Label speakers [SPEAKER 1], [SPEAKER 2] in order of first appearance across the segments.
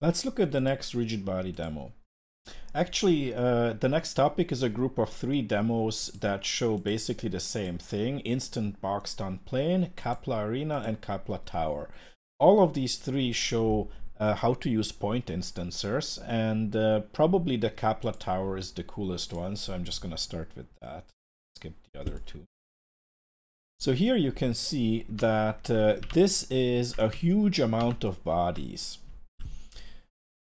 [SPEAKER 1] Let's look at the next rigid body demo. Actually, uh, the next topic is a group of three demos that show basically the same thing, Instant Boxed on Plane, Kapla Arena, and Kapla Tower. All of these three show uh, how to use point instancers, and uh, probably the Kapla Tower is the coolest one, so I'm just going to start with that. Skip the other two. So here you can see that uh, this is a huge amount of bodies.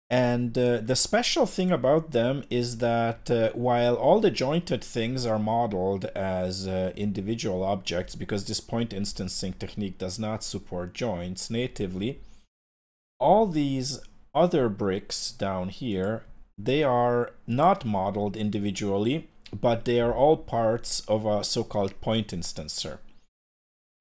[SPEAKER 1] And uh, the special thing about them is that uh, while all the jointed things are modeled as uh, individual objects, because this point instancing technique does not support joints natively, all these other bricks down here, they are not modeled individually, but they are all parts of a so-called point instancer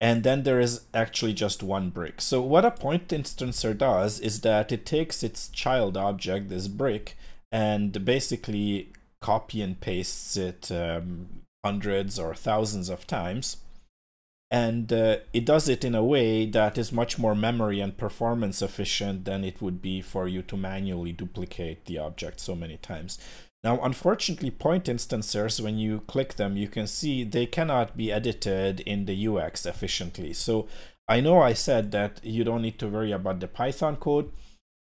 [SPEAKER 1] and then there is actually just one brick. So what a point instancer does is that it takes its child object, this brick, and basically copy and pastes it um, hundreds or thousands of times. And uh, it does it in a way that is much more memory and performance efficient than it would be for you to manually duplicate the object so many times. Now, unfortunately, point instancers, when you click them, you can see they cannot be edited in the UX efficiently. So I know I said that you don't need to worry about the Python code.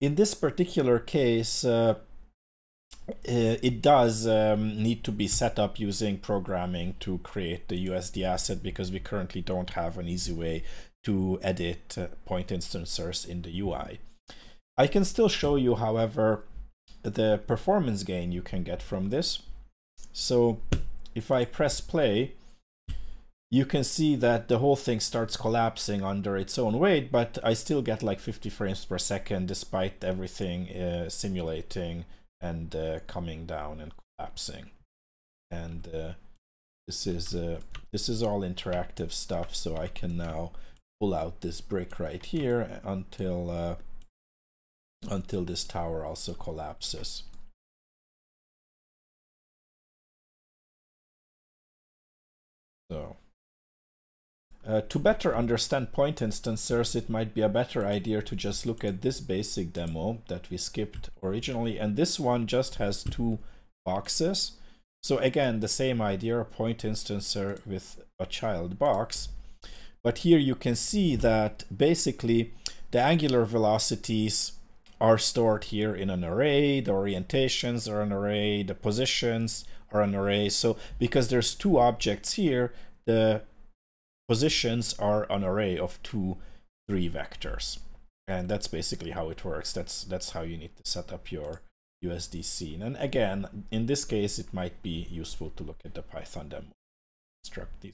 [SPEAKER 1] In this particular case, uh, uh it does um, need to be set up using programming to create the USD asset because we currently don't have an easy way to edit uh, point instancers in the UI. I can still show you, however, the performance gain you can get from this. So if I press play, you can see that the whole thing starts collapsing under its own weight, but I still get like 50 frames per second despite everything uh, simulating and uh, coming down and collapsing. And uh, this is uh, this is all interactive stuff, so I can now pull out this brick right here until uh, until this tower also collapses. So, uh, to better understand point instancers, it might be a better idea to just look at this basic demo that we skipped originally. And this one just has two boxes. So again, the same idea, a point instancer with a child box. But here you can see that basically the angular velocities are stored here in an array, the orientations are an array, the positions are an array. So because there's two objects here, the positions are an array of two, three vectors. And that's basically how it works. That's that's how you need to set up your USD scene. And again, in this case, it might be useful to look at the Python demo. Construct these